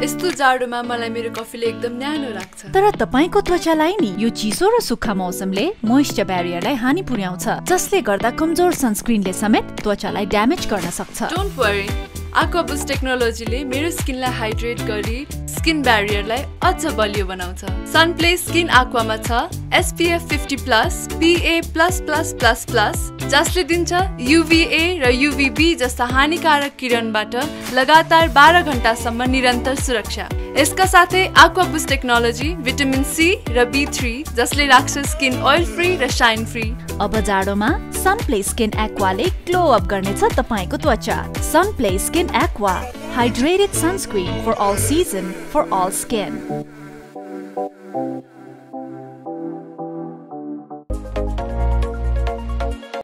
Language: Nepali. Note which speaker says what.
Speaker 1: यस्तो जाडोमा मलाई मेरो कफीले एकदम न्यानो लाग्छ।
Speaker 2: तर तपाईँको त्वचालाई नि यो चिसो र सुक्खा मौसमले मोइस्चर ब्यारियरलाई हानि पुर्याउँछ जसले गर्दा कमजोर सनस्क्रिनले समेत त्वचालाई ड्यामेज गर्न सक्छ।
Speaker 1: डोन्ट वरी आक्वाबुस टेक्नोलोजीले मेरो स्किनलाई हाइड्रेट गरी स्किन ब्यारियरलाई अझ बलियो बनाउँछ। सनप्ले स्किन आक्वामा छ SPF fifty plus PA plus plus plus plus जसले दिन्छ युभिए र युभिबी जस्ता हानिकारक किरणबाट लगातार बाह्र घन्टासम्म निरन्तर सुरक्षा। यसका साथै aqua boost technology vitamin C र बी थ्री जसले राख्छ स्किन ओइल फ्री र साइन फ्री
Speaker 2: अब जाडोमा सनप्ले स्किन एक्वाले ग्लो अप गर्नेछ तपाईँको त्वचा। Sunplay skin aqua. Hydrated sunscreen for all season, for all skin.